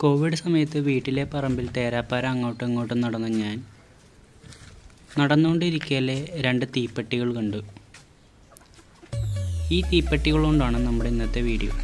Covid സമയത്ത് വീട്ടിലെ പറമ്പിൽ തേരാപ്പാര അങ്ങോട്ടും ഇങ്ങോട്ടും നടന്ന ഞാൻ. നടന്നുകൊണ്ടിരിക്കലെ രണ്ട് തീപ്പെട്ടികൾ കണ്ടു. ഈ തീപ്പെട്ടികൾ കൊണ്ടാണ് നമ്മുടെ ഇന്നത്തെ വീഡിയോ.